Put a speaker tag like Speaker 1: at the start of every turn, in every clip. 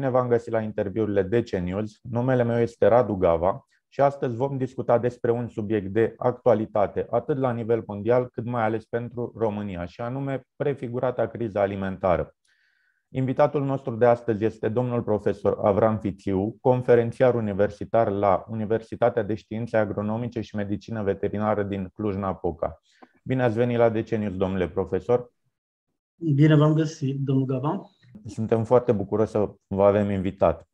Speaker 1: bine v-am găsit la interviurile DC News. Numele meu este Radu Gava și astăzi vom discuta despre un subiect de actualitate, atât la nivel mondial, cât mai ales pentru România, și anume prefigurata criza alimentară. Invitatul nostru de astăzi este domnul profesor Avram Fițiu, conferențiar universitar la Universitatea de Științe Agronomice și Medicină Veterinară din Cluj-Napoca. Bine ați venit la Decenius, domnule profesor!
Speaker 2: Bine v-am găsit, domnul Gava!
Speaker 1: Suntem foarte bucuroși să vă avem invitat.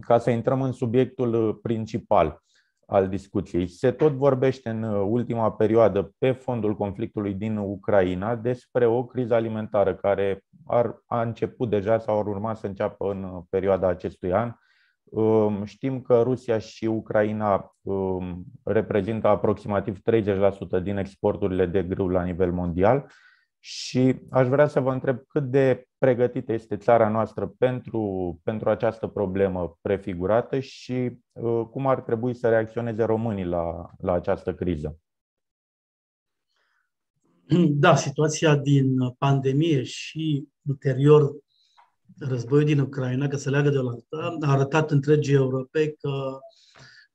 Speaker 1: Ca să intrăm în subiectul principal al discuției, se tot vorbește în ultima perioadă pe fondul conflictului din Ucraina despre o criză alimentară care ar, a început deja sau ar urma să înceapă în perioada acestui an. Știm că Rusia și Ucraina reprezintă aproximativ 30% din exporturile de grâu la nivel mondial și aș vrea să vă întreb cât de pregătită este țara noastră pentru, pentru această problemă prefigurată și uh, cum ar trebui să reacționeze românii la, la această criză.
Speaker 2: Da, situația din pandemie și ulterior războiul din Ucraina, că se leagă de o altă, a arătat întregii Europei că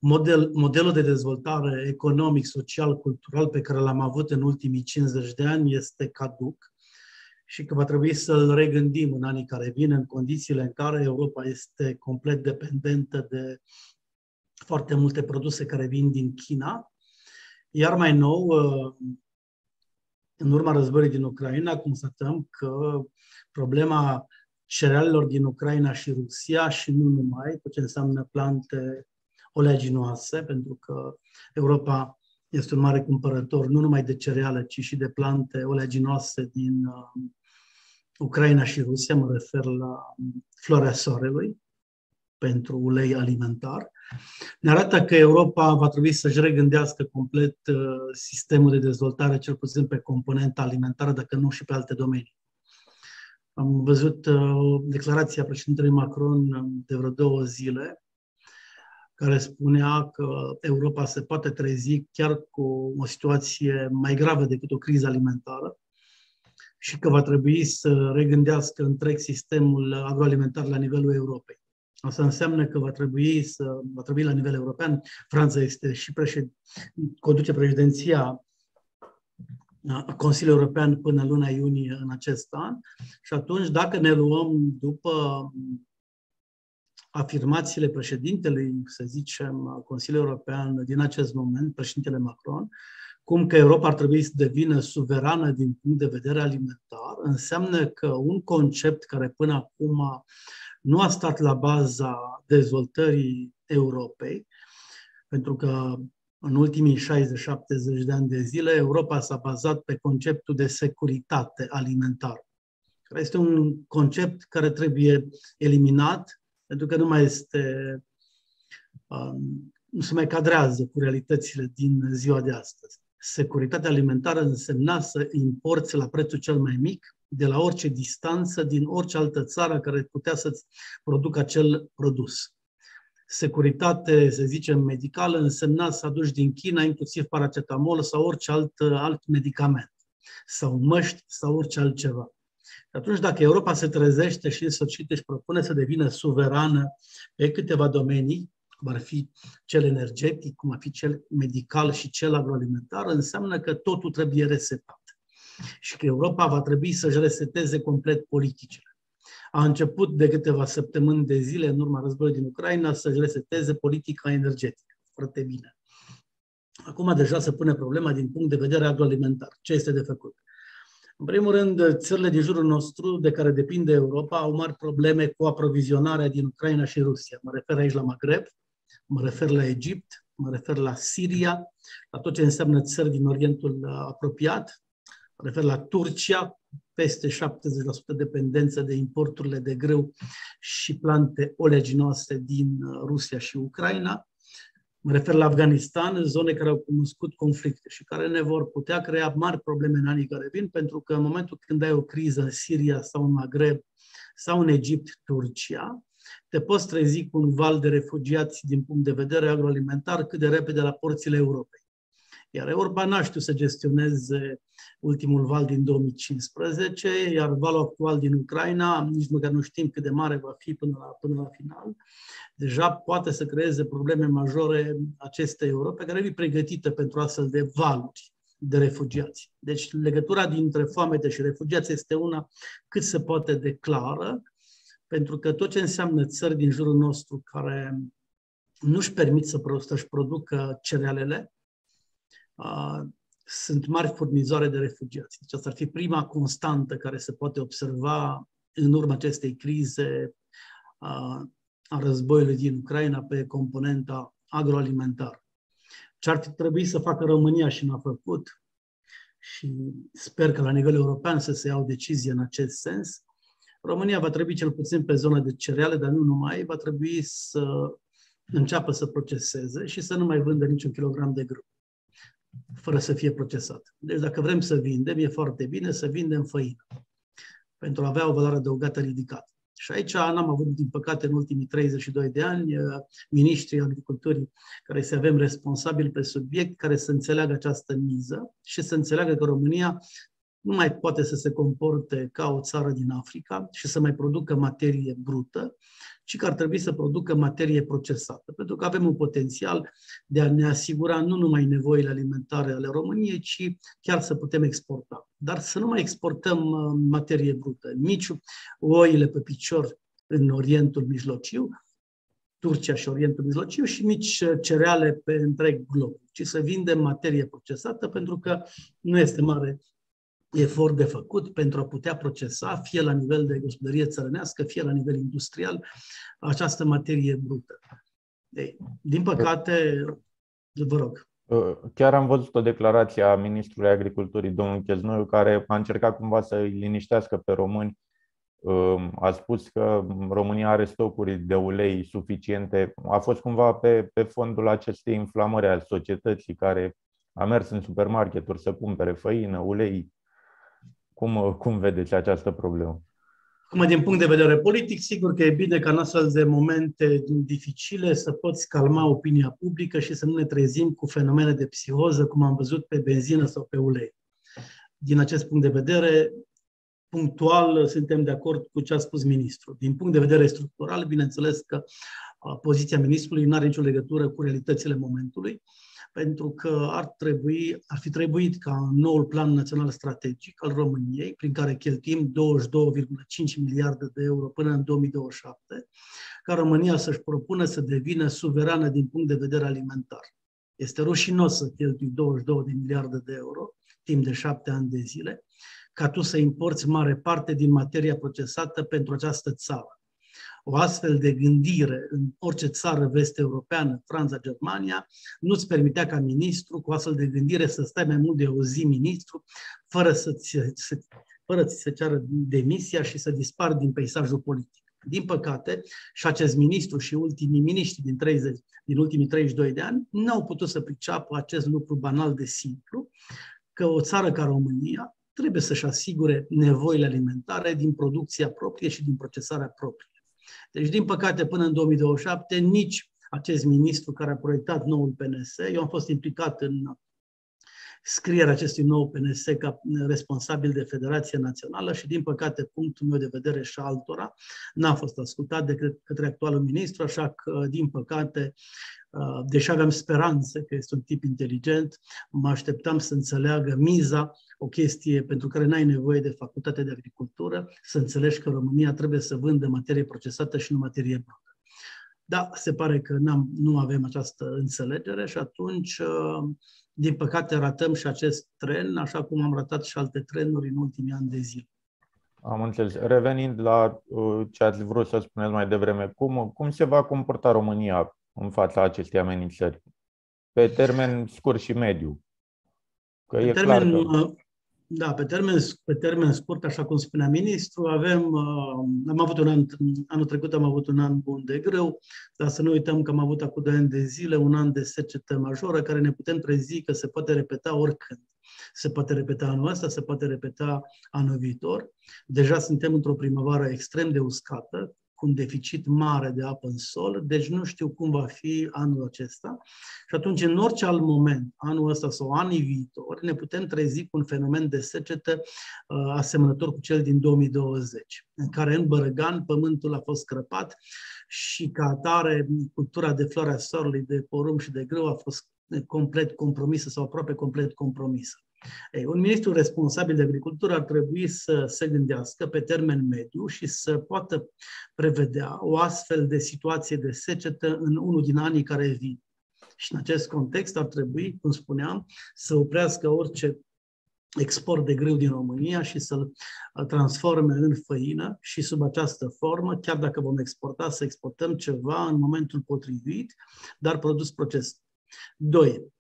Speaker 2: model, modelul de dezvoltare economic, social, cultural pe care l-am avut în ultimii 50 de ani este caduc și că va trebui să-l regândim în anii care vin, în condițiile în care Europa este complet dependentă de foarte multe produse care vin din China. Iar mai nou, în urma războiului din Ucraina, constatăm că problema cerealelor din Ucraina și Rusia și nu numai, tot ce înseamnă plante oleaginoase, pentru că Europa este un mare cumpărător nu numai de cereale, ci și de plante oleaginoase din uh, Ucraina și Rusia, mă refer la floarea soarelui pentru ulei alimentar, ne arată că Europa va trebui să-și regândească complet uh, sistemul de dezvoltare, cel puțin pe componenta alimentară, dacă nu și pe alte domenii. Am văzut uh, declarația președintelui Macron de vreo două zile, care spunea că Europa se poate trezi chiar cu o situație mai gravă decât o criză alimentară și că va trebui să regândească întreg sistemul agroalimentar la nivelul Europei. Asta înseamnă că va trebui să va trebui la nivel european. Franța este și președ, conduce președinția Consiliul European până luna iunie în acest an și atunci, dacă ne luăm după afirmațiile președintelui, să zicem, Consiliul European din acest moment, președintele Macron, cum că Europa ar trebui să devină suverană din punct de vedere alimentar, înseamnă că un concept care până acum nu a stat la baza dezvoltării Europei, pentru că în ultimii 60-70 de ani de zile Europa s-a bazat pe conceptul de securitate alimentară, care este un concept care trebuie eliminat pentru că nu mai este, um, nu se mai cadrează cu realitățile din ziua de astăzi. Securitatea alimentară însemna să importi la prețul cel mai mic, de la orice distanță, din orice altă țară care putea să-ți producă acel produs. Securitate, să zicem, medicală însemna să aduci din China inclusiv paracetamol sau orice alt, alt medicament, sau măști sau orice altceva. Atunci, dacă Europa se trezește și în sfârșit își propune să devină suverană pe câteva domenii, cum ar fi cel energetic, cum ar fi cel medical și cel agroalimentar, înseamnă că totul trebuie resetat. Și că Europa va trebui să-și reseteze complet politicile. A început de câteva săptămâni de zile, în urma războiului din Ucraina, să-și reseteze politica energetică. Foarte bine. Acum deja se pune problema din punct de vedere agroalimentar. Ce este de făcut? În primul rând, țările din jurul nostru, de care depinde Europa, au mari probleme cu aprovizionarea din Ucraina și Rusia. Mă refer aici la Maghreb, mă refer la Egipt, mă refer la Siria, la tot ce înseamnă țări din Orientul apropiat, mă refer la Turcia, peste 70% dependență de importurile de grâu și plante oleaginoase din Rusia și Ucraina, Mă refer la Afganistan, zone care au cunoscut conflicte și care ne vor putea crea mari probleme în anii care vin, pentru că în momentul când ai o criză în Siria sau în Maghreb sau în Egipt, Turcia, te poți trezi cu un val de refugiați din punct de vedere agroalimentar cât de repede la porțile Europei. Iar Europa n-a știut să gestioneze ultimul val din 2015, iar valul actual din Ucraina, nici măcar nu știm cât de mare va fi până la, până la final, deja poate să creeze probleme majore acestei Europe, care nu e pregătită pentru astfel de valuri de refugiați. Deci legătura dintre foamete și refugiați este una cât se poate declară, pentru că tot ce înseamnă țări din jurul nostru care nu-și permit să, să-și producă cerealele, sunt mari furnizoare de refugiați. Deci asta ar fi prima constantă care se poate observa în urma acestei crize a, a războiului din Ucraina pe componenta agroalimentară. Ce ar fi trebuit să facă România și n-a făcut, și sper că la nivel european să se ia o decizie în acest sens, România va trebui cel puțin pe zona de cereale, dar nu numai, va trebui să înceapă să proceseze și să nu mai vândă niciun kilogram de grâu fără să fie procesat. Deci dacă vrem să vindem, e foarte bine să vindem făină pentru a avea o valoare adăugată ridicată. Și aici n-am avut, din păcate, în ultimii 32 de ani, uh, miniștrii agriculturii care să avem responsabili pe subiect, care să înțeleagă această miză și să înțeleagă că România nu mai poate să se comporte ca o țară din Africa și să mai producă materie brută, ci că ar trebui să producă materie procesată. Pentru că avem un potențial de a ne asigura nu numai nevoile alimentare ale României, ci chiar să putem exporta. Dar să nu mai exportăm uh, materie brută, nici oile pe picior în Orientul Mijlociu, Turcia și Orientul Mijlociu și mici uh, cereale pe întreg glob, ci să vindem materie procesată pentru că nu este mare efort de făcut pentru a putea procesa, fie la nivel de gospodărie țărănească, fie la nivel industrial, această materie brută. Ei, din păcate, vă rog.
Speaker 1: Uh, chiar am văzut o declarație a ministrului agriculturii, domnul Cheznoiu, care a încercat cumva să îi liniștească pe români. Uh, a spus că România are stocuri de ulei suficiente. A fost cumva pe, pe fondul acestei inflamări al societății care a mers în supermarketuri să cumpere făină, ulei, cum, cum vedeți această problemă?
Speaker 2: Acum, din punct de vedere politic, sigur că e bine ca în astfel de momente dificile să poți calma opinia publică și să nu ne trezim cu fenomene de psihoză, cum am văzut pe benzină sau pe ulei. Din acest punct de vedere, punctual suntem de acord cu ce a spus ministrul. Din punct de vedere structural, bineînțeles că poziția ministrului nu are nicio legătură cu realitățile momentului pentru că ar, trebui, ar fi trebuit ca noul plan național strategic al României, prin care cheltuim 22,5 miliarde de euro până în 2027, ca România să-și propună să devină suverană din punct de vedere alimentar. Este rușinos să cheltui 22 de miliarde de euro timp de șapte ani de zile, ca tu să importi mare parte din materia procesată pentru această țară o astfel de gândire în orice țară vest-europeană, Franța, Germania, nu-ți permitea ca ministru cu astfel de gândire să stai mai mult de o zi ministru fără să ți, să, fără să se ceară demisia și să dispar din peisajul politic. Din păcate, și acest ministru și ultimii miniștri din, 30, din ultimii 32 de ani nu au putut să priceapă acest lucru banal de simplu, că o țară ca România trebuie să-și asigure nevoile alimentare din producția proprie și din procesarea proprie. Deci, din păcate, până în 2027, nici acest ministru care a proiectat noul PNS, eu am fost implicat în scrierea acestui nou PNS ca responsabil de Federația Națională și, din păcate, punctul meu de vedere și altora n-a fost ascultat de către actualul ministru, așa că, din păcate, Uh, deși aveam speranțe că este un tip inteligent, mă așteptam să înțeleagă miza, o chestie pentru care n-ai nevoie de facultate de agricultură, să înțelegi că România trebuie să vândă materie procesată și nu materie brută. Da, se pare că n-am, nu avem această înțelegere și atunci, uh, din păcate, ratăm și acest tren, așa cum am ratat și alte trenuri în ultimii ani de zile.
Speaker 1: Am înțeles. Revenind la uh, ce ați vrut să spuneți mai devreme, cum, cum se va comporta România în fața acestei amenințări, pe termen scurt și mediu.
Speaker 2: Că pe e termen, clar că... Uh, da, pe termen, pe termen scurt, așa cum spunea ministru, avem, uh, am avut un an, anul trecut am avut un an bun de greu, dar să nu uităm că am avut acum 2 ani de zile un an de secetă majoră care ne putem trezi că se poate repeta oricând. Se poate repeta anul ăsta, se poate repeta anul viitor. Deja suntem într-o primăvară extrem de uscată, cu un deficit mare de apă în sol, deci nu știu cum va fi anul acesta. Și atunci, în orice alt moment, anul ăsta sau anii viitori, ne putem trezi cu un fenomen de secetă uh, asemănător cu cel din 2020, în care în Bărăgan pământul a fost crăpat și ca atare cultura de floarea soarelui, de porumb și de grâu a fost complet compromisă sau aproape complet compromisă. Ei, un ministru responsabil de agricultură ar trebui să se gândească pe termen mediu și să poată prevedea o astfel de situație de secetă în unul din anii care vin. Și în acest context ar trebui, cum spuneam, să oprească orice export de grâu din România și să-l transforme în făină și sub această formă, chiar dacă vom exporta, să exportăm ceva în momentul potrivit, dar produs procesat. Doi,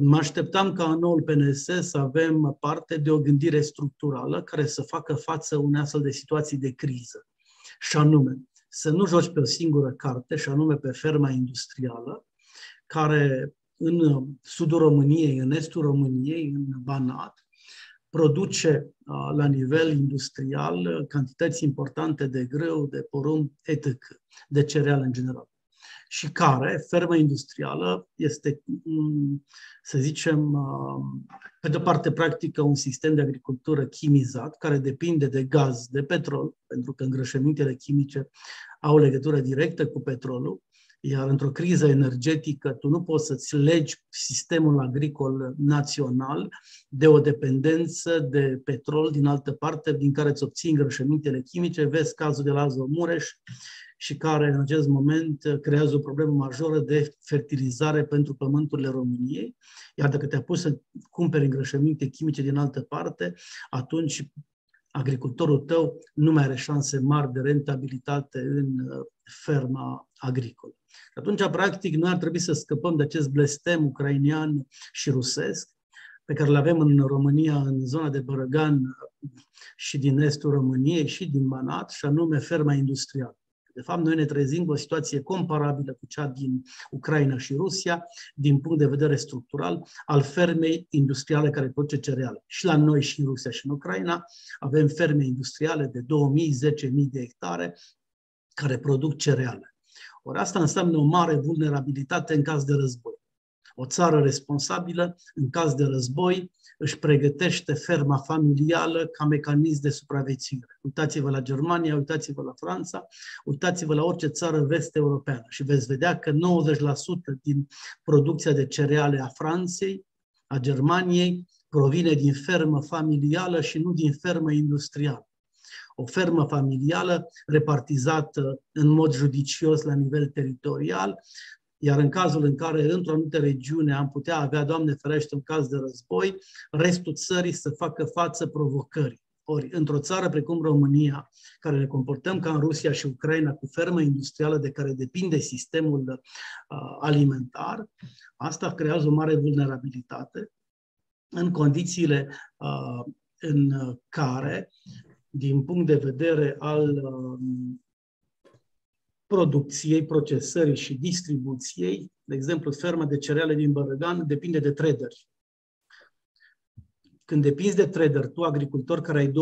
Speaker 2: Mă așteptam ca în noul PNS să avem parte de o gândire structurală care să facă față unei astfel de situații de criză. Și anume, să nu joci pe o singură carte, și anume pe ferma industrială, care în sudul României, în estul României, în Banat, produce la nivel industrial cantități importante de grâu, de porumb, etc., de cereale în general și care, fermă industrială, este, mm, să zicem, uh, pe de-o parte practică un sistem de agricultură chimizat, care depinde de gaz, de petrol, pentru că îngrășămintele chimice au legătură directă cu petrolul, iar într-o criză energetică tu nu poți să-ți legi sistemul agricol național de o dependență de petrol din altă parte, din care îți obții îngrășămintele chimice. Vezi cazul de la Azo Mureș și care în acest moment creează o problemă majoră de fertilizare pentru pământurile României. Iar dacă te-a pus să cumperi îngrășăminte chimice din altă parte, atunci agricultorul tău nu mai are șanse mari de rentabilitate în uh, ferma agricolă. Și atunci, practic, noi ar trebui să scăpăm de acest blestem ucrainian și rusesc, pe care le avem în România, în zona de Bărăgan uh, și din estul României și din Banat, și anume ferma industrială. De fapt, noi ne trezim cu o situație comparabilă cu cea din Ucraina și Rusia, din punct de vedere structural, al fermei industriale care produce cereale. Și la noi și în Rusia și în Ucraina avem ferme industriale de 2000-10.000 de hectare care produc cereale. Ori asta înseamnă o mare vulnerabilitate în caz de război. O țară responsabilă, în caz de război, își pregătește ferma familială ca mecanism de supraviețuire. Uitați-vă la Germania, uitați-vă la Franța, uitați-vă la orice țară vest-europeană și veți vedea că 90% din producția de cereale a Franței, a Germaniei, provine din fermă familială și nu din fermă industrială. O fermă familială repartizată în mod judicios la nivel teritorial, iar în cazul în care într-o anumită regiune am putea avea, Doamne ferește, un caz de război, restul țării să facă față provocării. Ori, într-o țară precum România, care ne comportăm ca în Rusia și Ucraina, cu fermă industrială de care depinde sistemul uh, alimentar, asta creează o mare vulnerabilitate în condițiile uh, în care, din punct de vedere al uh, producției, procesării și distribuției, de exemplu, ferma de cereale din Bărăgan depinde de traderi. Când depinzi de trader, tu agricultor care ai 2000-5000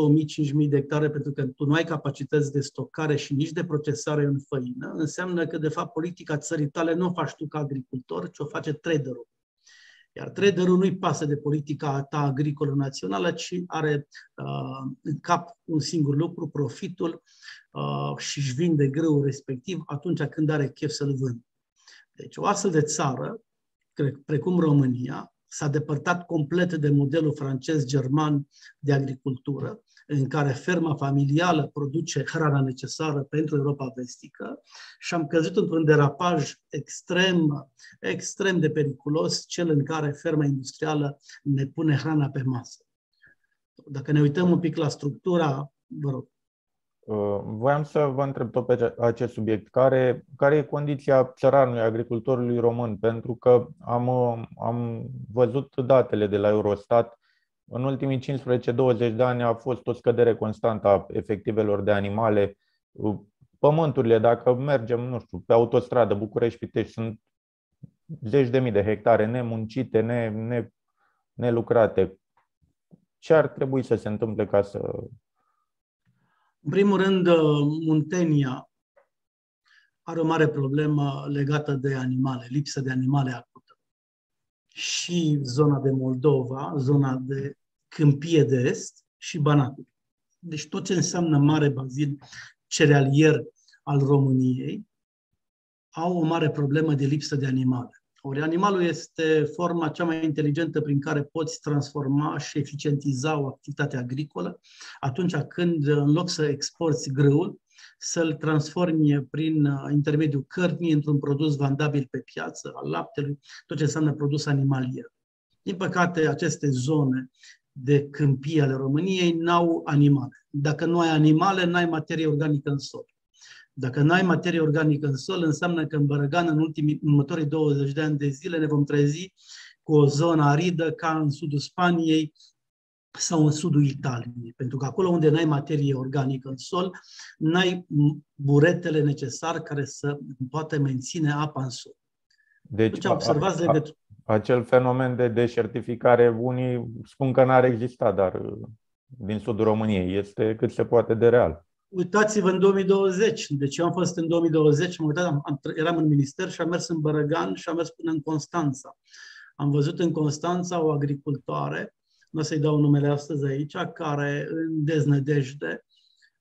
Speaker 2: de hectare pentru că tu nu ai capacități de stocare și nici de procesare în făină, înseamnă că de fapt politica țării tale nu o faci tu ca agricultor, ci o face traderul. Iar traderul nu-i pasă de politica ta agricolă națională, ci are uh, în cap un singur lucru, profitul uh, și își vinde grâu respectiv atunci când are chef să-l vândă. Deci o astfel de țară, precum România, s-a depărtat complet de modelul francez-german de agricultură, în care ferma familială produce hrana necesară pentru Europa vestică și am căzut într-un derapaj extrem, extrem de periculos, cel în care ferma industrială ne pune hrana pe masă. Dacă ne uităm un pic la structura, vă rog.
Speaker 1: Uh, voiam să vă întreb tot pe acest subiect. Care, care e condiția țăranului, agricultorului român? Pentru că am, uh, am văzut datele de la Eurostat. În ultimii 15-20 de ani a fost o scădere constantă a efectivelor de animale. Uh, pământurile, dacă mergem, nu știu, pe autostradă București-Pitești, sunt zeci de mii de hectare nemuncite, ne, ne, nelucrate. Ce ar trebui să se întâmple ca să
Speaker 2: în primul rând, uh, Muntenia are o mare problemă legată de animale, lipsă de animale acută. Și zona de Moldova, zona de Câmpie de Est și Banatul. Deci tot ce înseamnă mare bazin cerealier al României au o mare problemă de lipsă de animale. Ori animalul este forma cea mai inteligentă prin care poți transforma și eficientiza o activitate agricolă atunci când, în loc să exporți grâul, să-l transformi prin intermediul cărnii într-un produs vandabil pe piață, al laptelui, tot ce înseamnă produs animalier. Din păcate, aceste zone de câmpie ale României n-au animale. Dacă nu ai animale, n-ai materie organică în sol. Dacă nu ai materie organică în sol, înseamnă că în Bărăgan, în ultimii, următorii 20 de ani de zile, ne vom trezi cu o zonă aridă ca în sudul Spaniei sau în sudul Italiei. Pentru că acolo unde n-ai materie organică în sol, n-ai buretele necesare care să poată menține apa în sol.
Speaker 1: Deci, deci observați legătură. Acel fenomen de deșertificare, unii spun că n-ar exista, dar din sudul României este cât se poate de real
Speaker 2: uitați-vă în 2020. Deci eu am fost în 2020, mă uitat, am, am, eram în minister și am mers în Bărăgan și am mers până în Constanța. Am văzut în Constanța o agricultoare, nu o să-i dau numele astăzi aici, care în deznădejde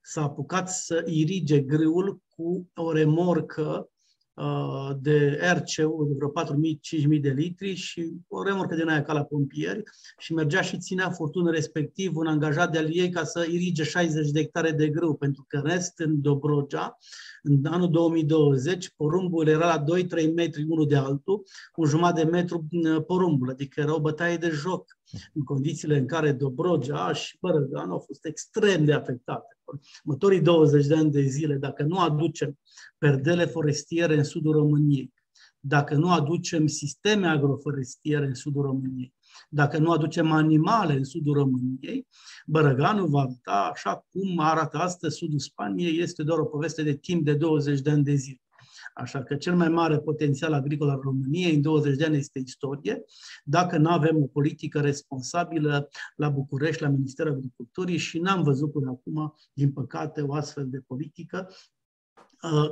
Speaker 2: s-a apucat să irige grâul cu o remorcă Uh, de RCU de vreo 4.000-5.000 de litri și o remorcă din aia ca la pompieri și mergea și ținea furtună respectiv un angajat de-al ei ca să irige 60 de hectare de grâu, pentru că rest în Dobrogea, în anul 2020, porumbul era la 2-3 metri unul de altul, un jumătate de metru uh, porumbul, adică era o bătaie de joc în condițiile în care Dobrogea și Bărăgan au fost extrem de afectate. Următorii 20 de ani de zile, dacă nu aducem perdele forestiere în sudul României, dacă nu aducem sisteme agroforestiere în sudul României, dacă nu aducem animale în sudul României, Bărăganul va arăta așa cum arată astăzi sudul Spaniei, este doar o poveste de timp de 20 de ani de zile. Așa că cel mai mare potențial agricol al României în 20 de ani este istorie. Dacă nu avem o politică responsabilă la București, la Ministerul Agriculturii și n-am văzut până acum, din păcate, o astfel de politică uh,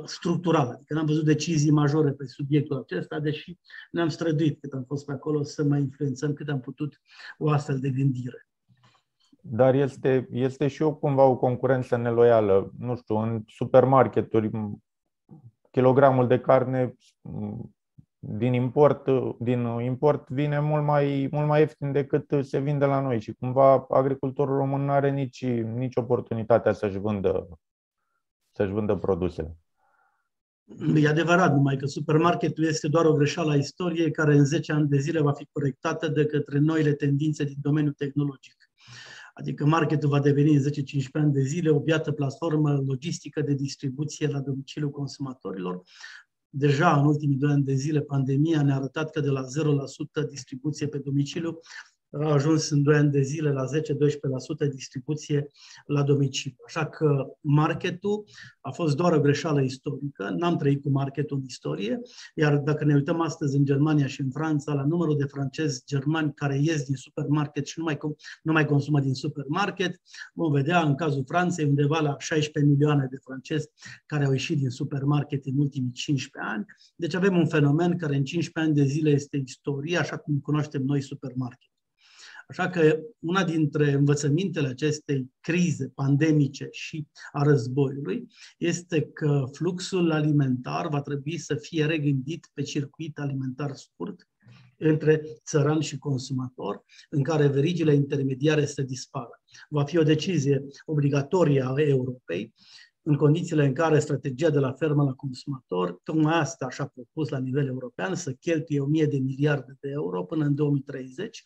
Speaker 2: structurală. Adică n-am văzut decizii majore pe subiectul acesta, deși ne-am străduit cât am fost pe acolo să mai influențăm cât am putut o astfel de gândire.
Speaker 1: Dar este, este și o cumva o concurență neloială. Nu știu, în supermarketuri kilogramul de carne mm, din import, din import vine mult mai, mult mai ieftin decât se vinde la noi și cumva agricultorul român nu are nici, nici oportunitatea să-și vândă, să-și vândă produsele.
Speaker 2: E adevărat, numai că supermarketul este doar o greșeală a istoriei care în 10 ani de zile va fi corectată de către noile tendințe din domeniul tehnologic. Adică marketul va deveni în 10-15 ani de zile o biată platformă logistică de distribuție la domiciliul consumatorilor. Deja în ultimii doi ani de zile pandemia ne-a arătat că de la 0% distribuție pe domiciliu a ajuns în 2 ani de zile la 10-12% distribuție la domiciliu. Așa că marketul a fost doar o greșeală istorică, n-am trăit cu marketul în istorie, iar dacă ne uităm astăzi în Germania și în Franța la numărul de francezi germani care ies din supermarket și nu mai, nu mai consumă din supermarket, vom vedea în cazul Franței undeva la 16 milioane de francezi care au ieșit din supermarket în ultimii 15 ani. Deci avem un fenomen care în 15 ani de zile este istorie, așa cum cunoaștem noi supermarket. Așa că una dintre învățămintele acestei crize pandemice și a războiului este că fluxul alimentar va trebui să fie regândit pe circuit alimentar scurt între țăran și consumator, în care verigile intermediare să dispară. Va fi o decizie obligatorie a Europei în condițiile în care strategia de la fermă la consumator, tocmai asta așa propus la nivel european, să cheltuie 1000 de miliarde de euro până în 2030,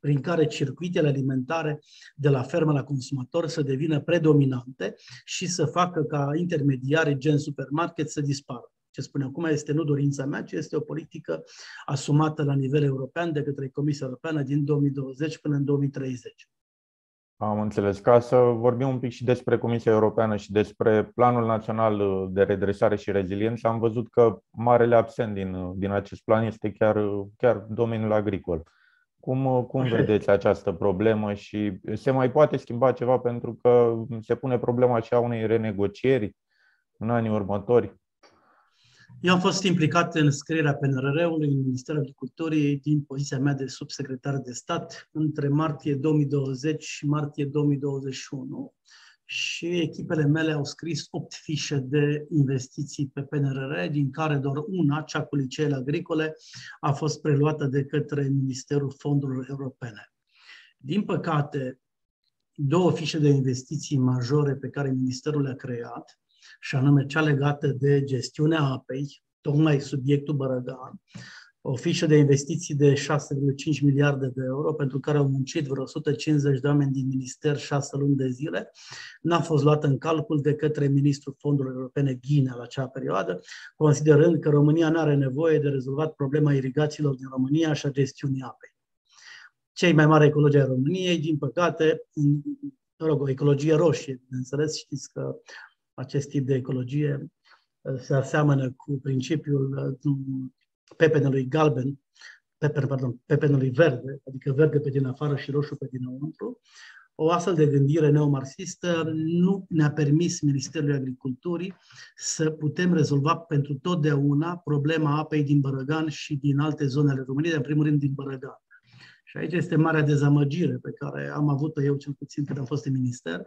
Speaker 2: prin care circuitele alimentare de la fermă la consumator să devină predominante și să facă ca intermediarii gen supermarket să dispară. Ce spune acum este nu dorința mea, ci este o politică asumată la nivel european de către Comisia Europeană din 2020 până în 2030.
Speaker 1: Am înțeles. Ca să vorbim un pic și despre Comisia Europeană și despre Planul Național de Redresare și Reziliență, am văzut că marele absent din, din acest plan este chiar, chiar domeniul agricol. Cum, cum vedeți această problemă și se mai poate schimba ceva pentru că se pune problema și a unei renegocieri în anii următori?
Speaker 2: Eu am fost implicat în scrierea PNRR-ului în Ministerul Agriculturii din poziția mea de subsecretar de stat între martie 2020 și martie 2021 și echipele mele au scris 8 fișe de investiții pe PNRR, din care doar una, cea cu liceele agricole, a fost preluată de către Ministerul Fondurilor Europene. Din păcate, două fișe de investiții majore pe care Ministerul le-a creat, și anume cea legată de gestiunea apei, tocmai subiectul Bărăgan, o fișă de investiții de 6,5 miliarde de euro, pentru care au muncit vreo 150 de oameni din minister șase luni de zile, n-a fost luată în calcul de către Ministrul Fondurilor Europene Ghinea la acea perioadă, considerând că România nu are nevoie de rezolvat problema irigațiilor din România și a gestiunii apei. Cei mai mari ecologi ai României, din păcate, mă rog, o ecologie roșie, bineînțeles, știți că acest tip de ecologie uh, se aseamănă cu principiul uh, pepenelui galben, pepen, pardon, pepenului verde, adică verde pe din afară și roșu pe dinăuntru. O astfel de gândire neomarxistă nu ne-a permis Ministerului Agriculturii să putem rezolva pentru totdeauna problema apei din Bărăgan și din alte zone ale României, în primul rând din Bărăgan. Și aici este marea dezamăgire pe care am avut-o eu cel puțin când am fost în minister,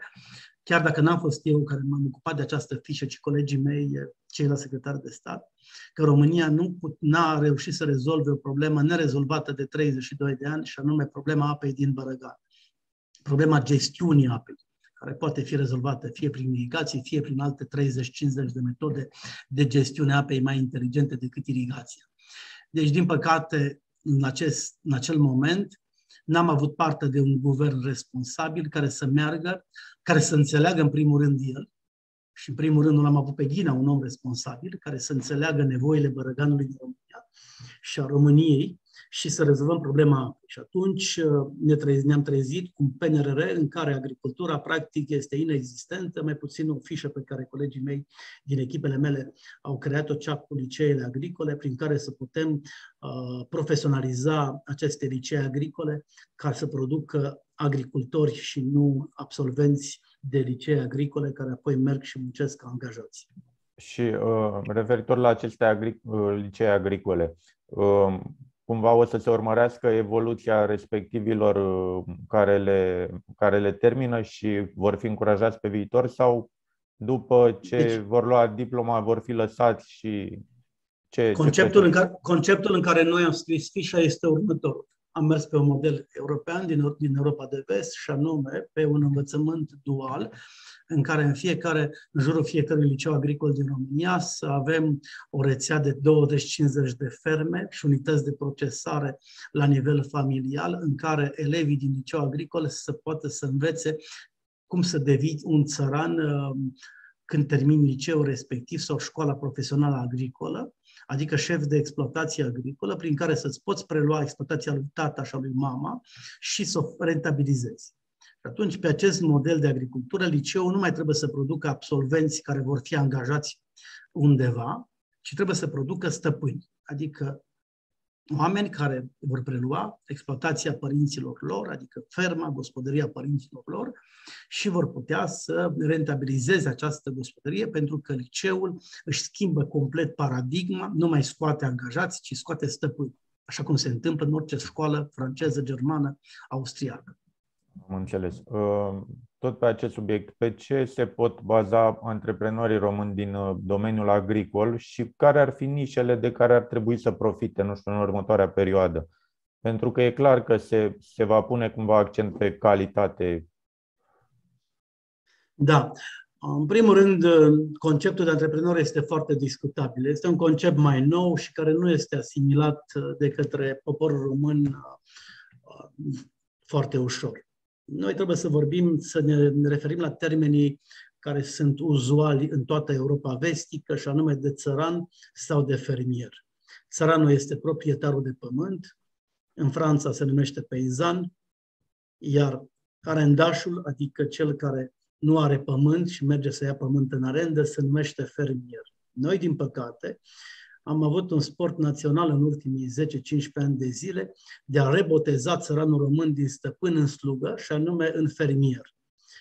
Speaker 2: chiar dacă n-am fost eu care m-am ocupat de această fișă, ci colegii mei, ceilalți secretari de stat, că România nu n-a reușit să rezolve o problemă nerezolvată de 32 de ani, și anume problema apei din Bărăgan. Problema gestiunii apei care poate fi rezolvată fie prin irigație, fie prin alte 30-50 de metode de gestiune a apei mai inteligente decât irigația. Deci, din păcate, în, acest, în acel moment, n-am avut parte de un guvern responsabil care să meargă, care să înțeleagă în primul rând el, și în primul rând nu l-am avut pe Ghina, un om responsabil, care să înțeleagă nevoile Bărăganului din România și a României și să rezolvăm problema apei. Și atunci uh, ne trezi, ne-am trezit cu un PNRR în care agricultura practic este inexistentă, mai puțin o fișă pe care colegii mei din echipele mele au creat-o cea cu liceele agricole, prin care să putem uh, profesionaliza aceste licee agricole ca să producă agricultori și nu absolvenți de licee agricole care apoi merg și muncesc ca angajați.
Speaker 1: Și uh, referitor la aceste agric- uh, licee agricole, uh, cumva o să se urmărească evoluția respectivilor uh, care le, care le termină și vor fi încurajați pe viitor sau după ce deci, vor lua diploma vor fi lăsați și ce
Speaker 2: conceptul, ce în care, conceptul în care noi am scris fișa este următorul. Am mers pe un model european din, din Europa de Vest și anume pe un învățământ dual în care în fiecare, în jurul fiecărui liceu agricol din România să avem o rețea de 20-50 de ferme și unități de procesare la nivel familial, în care elevii din liceu agricol să poată să învețe cum să devii un țăran um, când termin liceul respectiv sau școala profesională agricolă, adică șef de exploatație agricolă, prin care să-ți poți prelua exploatația lui tata și a lui mama și să o rentabilizezi. Și atunci, pe acest model de agricultură, liceul nu mai trebuie să producă absolvenți care vor fi angajați undeva, ci trebuie să producă stăpâni, adică oameni care vor prelua exploatația părinților lor, adică ferma, gospodăria părinților lor și vor putea să rentabilizeze această gospodărie pentru că liceul își schimbă complet paradigma, nu mai scoate angajați, ci scoate stăpâni, așa cum se întâmplă în orice școală franceză, germană, austriacă.
Speaker 1: Am înțeles. Uh, tot pe acest subiect, pe ce se pot baza antreprenorii români din uh, domeniul agricol și care ar fi nișele de care ar trebui să profite, nu știu, în următoarea perioadă? Pentru că e clar că se, se va pune cumva accent pe calitate.
Speaker 2: Da. În primul rând, uh, conceptul de antreprenor este foarte discutabil. Este un concept mai nou și care nu este asimilat de către poporul român foarte ușor. Noi trebuie să vorbim, să ne referim la termenii care sunt uzuali în toată Europa vestică, și anume de țăran sau de fermier. Țăranul este proprietarul de pământ, în Franța se numește peizan, iar arendașul, adică cel care nu are pământ și merge să ia pământ în arendă, se numește fermier. Noi, din păcate, am avut un sport național în ultimii 10-15 ani de zile de a reboteza țăranul român din stăpân în slugă și anume în fermier.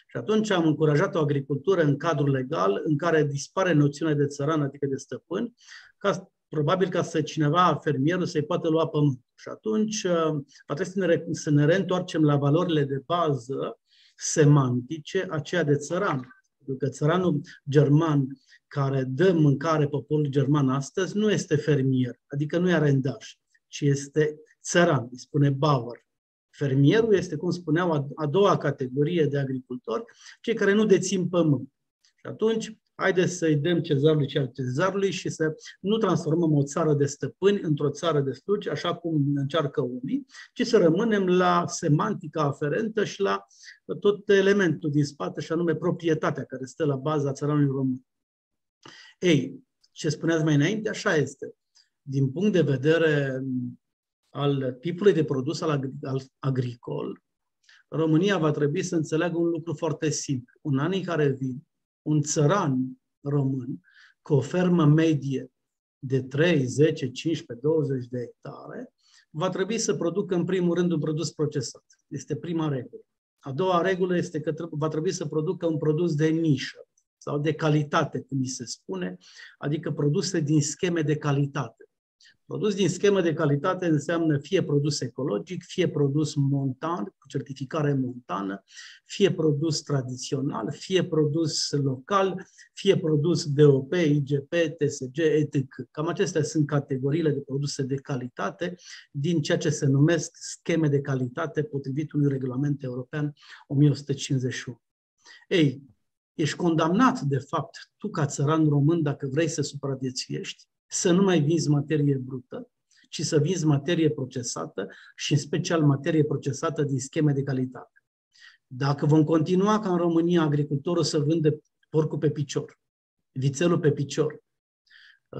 Speaker 2: Și atunci am încurajat o agricultură în cadrul legal în care dispare noțiunea de țăran, adică de stăpân, ca, probabil ca să cineva, fermierul, să-i poată lua pământ. Și atunci va trebui să ne, să ne reîntoarcem la valorile de bază semantice, aceea de țăran. Pentru că țăranul german care dă mâncare poporului german astăzi nu este fermier, adică nu e arendaș, ci este țăran, îi spune Bauer. Fermierul este, cum spuneau, a doua categorie de agricultori, cei care nu dețin pământ. Și atunci, haideți să-i dăm cezarului ceea cezarului și să nu transformăm o țară de stăpâni într-o țară de slugi, așa cum încearcă unii, ci să rămânem la semantica aferentă și la tot elementul din spate, și anume proprietatea care stă la baza țăranului român. Ei, ce spuneați mai înainte, așa este. Din punct de vedere al tipului de produs al, agricol, România va trebui să înțeleagă un lucru foarte simplu. În anii care vin, un țăran român cu o fermă medie de 3, 10, 15, 20 de hectare, va trebui să producă în primul rând un produs procesat. Este prima regulă. A doua regulă este că va trebui să producă un produs de nișă sau de calitate, cum mi se spune, adică produse din scheme de calitate. Produs din schemă de calitate înseamnă fie produs ecologic, fie produs montan, cu certificare montană, fie produs tradițional, fie produs local, fie produs DOP, IGP, TSG, etc. Cam acestea sunt categoriile de produse de calitate din ceea ce se numesc scheme de calitate potrivit unui regulament european 1151. Ei, ești condamnat, de fapt, tu ca țăran român, dacă vrei să supraviețuiești, să nu mai vinzi materie brută, ci să vinzi materie procesată și în special materie procesată din scheme de calitate. Dacă vom continua ca în România agricultorul să vândă porcul pe picior, vițelul pe picior,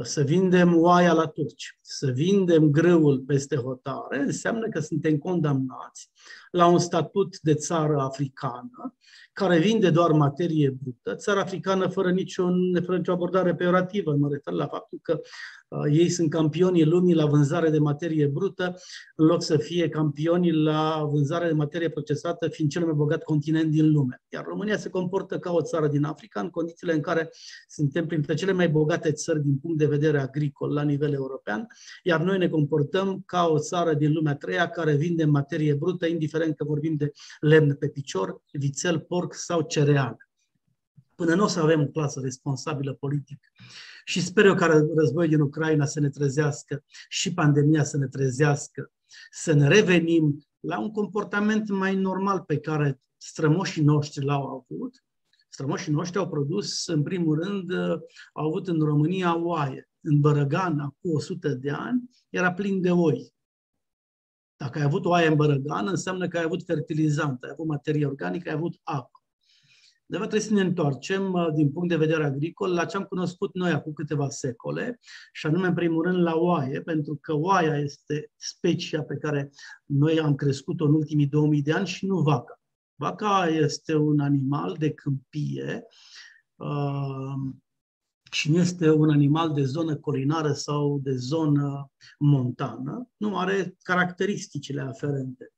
Speaker 2: să vindem oaia la turci, să vindem grâul peste hotare, înseamnă că suntem condamnați la un statut de țară africană care vinde doar materie brută, țară africană fără, niciun, fără nicio abordare peorativă. Mă refer la faptul că uh, ei sunt campionii lumii la vânzare de materie brută, în loc să fie campioni la vânzare de materie procesată, fiind cel mai bogat continent din lume. Iar România se comportă ca o țară din Africa, în condițiile în care suntem printre cele mai bogate țări din punct de vedere agricol la nivel european, iar noi ne comportăm ca o țară din lumea treia care vinde materie brută, indiferent că vorbim de lemn pe picior, vițel, porc sau cereal. Până nu o să avem o clasă responsabilă politic și sper eu ca războiul din Ucraina să ne trezească și pandemia să ne trezească, să ne revenim la un comportament mai normal pe care strămoșii noștri l-au avut. Strămoșii noștri au produs, în primul rând, au avut în România oaie. În Bărăgan, acum 100 de ani, era plin de oi. Dacă ai avut oaie în bărăgan, înseamnă că ai avut fertilizant, ai avut materie organică, ai avut apă. De trebuie să ne întoarcem uh, din punct de vedere agricol la ce am cunoscut noi acum câteva secole și anume în primul rând la oaie, pentru că oaia este specia pe care noi am crescut-o în ultimii 2000 de ani și nu vaca. Vaca este un animal de câmpie uh, și nu este un animal de zonă colinară sau de zonă montană, nu are caracteristicile aferente.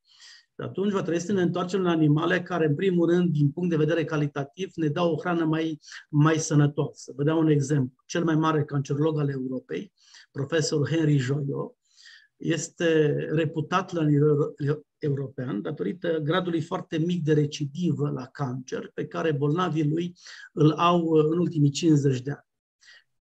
Speaker 2: Și atunci va trebui să ne întoarcem la animale care, în primul rând, din punct de vedere calitativ, ne dau o hrană mai, mai sănătoasă. Vă dau un exemplu. Cel mai mare cancerolog al Europei, profesorul Henry Joyo, este reputat la nivel european datorită gradului foarte mic de recidivă la cancer pe care bolnavii lui îl au în ultimii 50 de ani.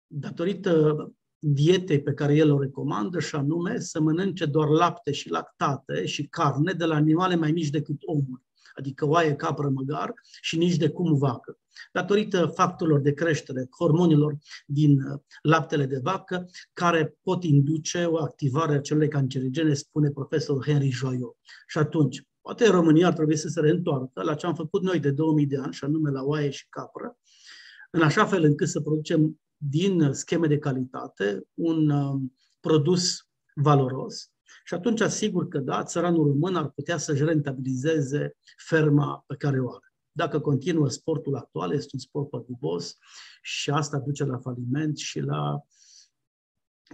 Speaker 2: Datorită dietei pe care el o recomandă, și anume să mănânce doar lapte și lactate și carne de la animale mai mici decât omul, adică oaie, capră, măgar și nici de cum vacă. Datorită factorilor de creștere, hormonilor din uh, laptele de vacă, care pot induce o activare a celulei cancerigene, spune profesorul Henry Joyo. Și atunci, poate România ar trebui să se reîntoarcă la ce am făcut noi de 2000 de ani, și anume la oaie și capră, în așa fel încât să producem din scheme de calitate un um, produs valoros și atunci asigur că da, țăranul român ar putea să-și rentabilizeze ferma pe care o are. Dacă continuă sportul actual, este un sport păgubos și asta duce la faliment și la,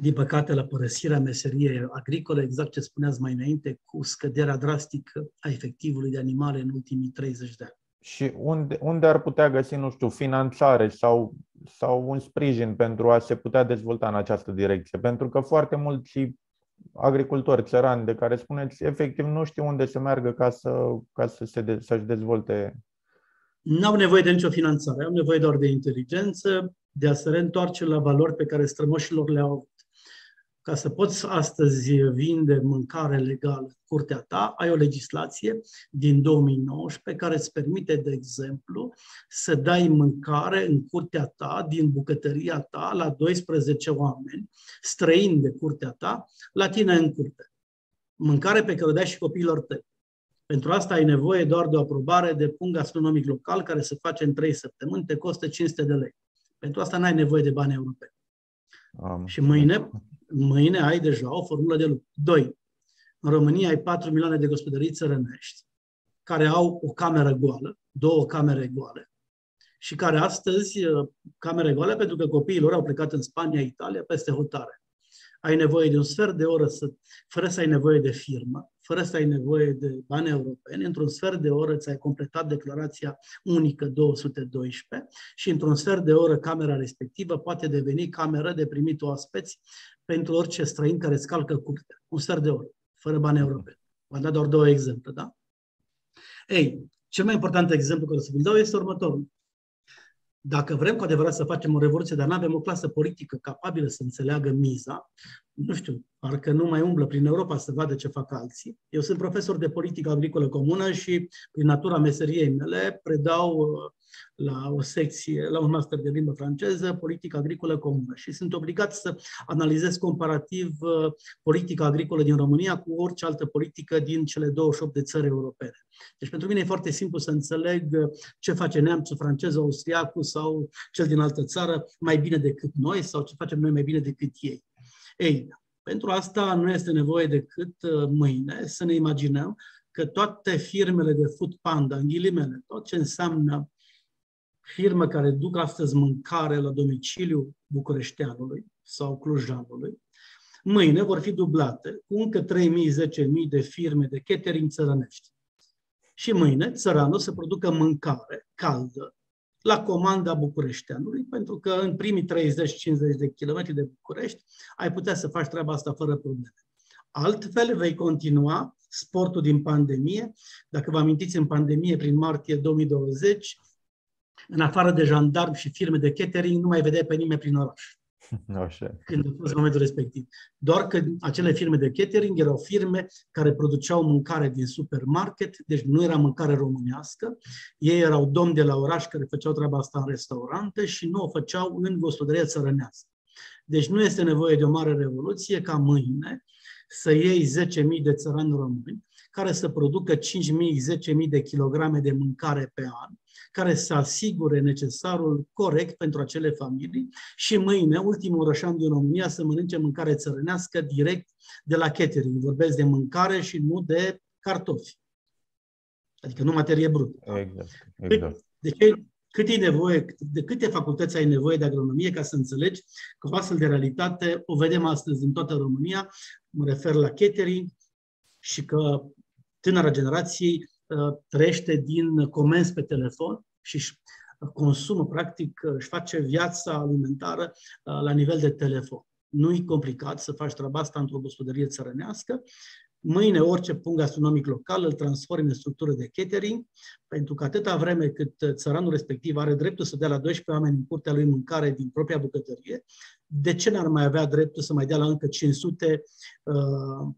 Speaker 2: din păcate, la părăsirea meseriei agricole, exact ce spuneați mai înainte, cu scăderea drastică a efectivului de animale în ultimii 30 de ani.
Speaker 1: și unde, unde ar putea găsi, nu știu, finanțare sau, sau un sprijin pentru a se putea dezvolta în această direcție? Pentru că foarte mulți agricultori țărani de care spuneți, efectiv nu știu unde să meargă ca, să, ca să se de, să-și dezvolte.
Speaker 2: Nu au nevoie de nicio finanțare, au nevoie doar de inteligență, de a se reîntoarce la valori pe care strămoșilor le-au ca să poți astăzi vinde mâncare legală în curtea ta, ai o legislație din 2019 care îți permite, de exemplu, să dai mâncare în curtea ta, din bucătăria ta, la 12 oameni străini de curtea ta, la tine în curte. Mâncare pe care o dai și copiilor tăi. Pentru asta ai nevoie doar de o aprobare de punct gastronomic local care se face în 3 săptămâni, te costă 500 de lei. Pentru asta n-ai nevoie de bani europeni. Um, și mâine mâine ai deja o formulă de lucru. Doi, în România ai 4 milioane de gospodării țărănești care au o cameră goală, două camere goale, și care astăzi, uh, camere goale, pentru că copiii lor au plecat în Spania, Italia, peste hotare. Ai nevoie de un sfert de oră, să, fără să ai nevoie de firmă, fără să ai nevoie de bani europeni, într-un sfert de oră ți-ai completat declarația unică 212 și într-un sfert de oră camera respectivă poate deveni cameră de primit oaspeți pentru orice străin care îți calcă curtea. Un sfert de oră, fără bani europeni. V-am dat doar două exemple, da? Ei, cel mai important exemplu care o să vă dau este următorul. Dacă vrem cu adevărat să facem o revoluție, dar nu avem o clasă politică capabilă să înțeleagă miza, nu știu, parcă nu mai umblă prin Europa să vadă ce fac alții. Eu sunt profesor de politică agricolă comună și, prin natura meseriei mele, predau uh, la o secție, la un master de limbă franceză, politică agricolă comună și sunt obligat să analizez comparativ uh, politica agricolă din România cu orice altă politică din cele 28 de țări europene. Deci pentru mine e foarte simplu să înțeleg uh, ce face neamțul, francezul, austriacul sau cel din altă țară mai bine decât noi sau ce facem noi mai bine decât ei. Ei, pentru asta nu este nevoie decât uh, mâine să ne imaginăm că toate firmele de food panda, în ghilimele, tot ce înseamnă firmă care duc astăzi mâncare la domiciliu bucureșteanului sau clujanului, mâine vor fi dublate cu încă 3.000-10.000 de firme de catering țărănești. Și mâine țăranul să producă mâncare caldă la comanda bucureșteanului, pentru că în primii 30-50 de kilometri de București ai putea să faci treaba asta fără probleme. Altfel vei continua sportul din pandemie. Dacă vă amintiți, în pandemie, prin martie 2020, în afară de jandarmi și firme de catering, nu mai vedeai pe nimeni prin oraș.
Speaker 1: Așa.
Speaker 2: Când a fost momentul respectiv. Doar că acele firme de catering erau firme care produceau mâncare din supermarket, deci nu era mâncare românească. Ei erau domni de la oraș care făceau treaba asta în restaurante și nu o făceau în gospodărie țărănească. Deci nu este nevoie de o mare revoluție ca mâine să iei 10.000 de țărani români care să producă 5.000-10.000 de kilograme de mâncare pe an, care să asigure necesarul corect pentru acele familii și mâine, ultimul orășan din România, să mănânce mâncare țărănească direct de la catering. Vorbesc de mâncare și nu de cartofi. Adică nu materie brută.
Speaker 1: Exact. exact.
Speaker 2: De ce cât e nevoie, de câte facultăți ai nevoie de agronomie ca să înțelegi că o astfel de realitate o vedem astăzi în toată România, mă refer la catering și că tânăra generației uh, trăiește din comenzi pe telefon și își consumă, practic, își face viața alimentară uh, la nivel de telefon. Nu e complicat să faci treaba asta într-o gospodărie țărănească. Mâine orice punct gastronomic local îl transformi în structură de catering, pentru că atâta vreme cât țăranul respectiv are dreptul să dea la 12 oameni în curtea lui mâncare din propria bucătărie, de ce n-ar mai avea dreptul să mai dea la încă 500 uh,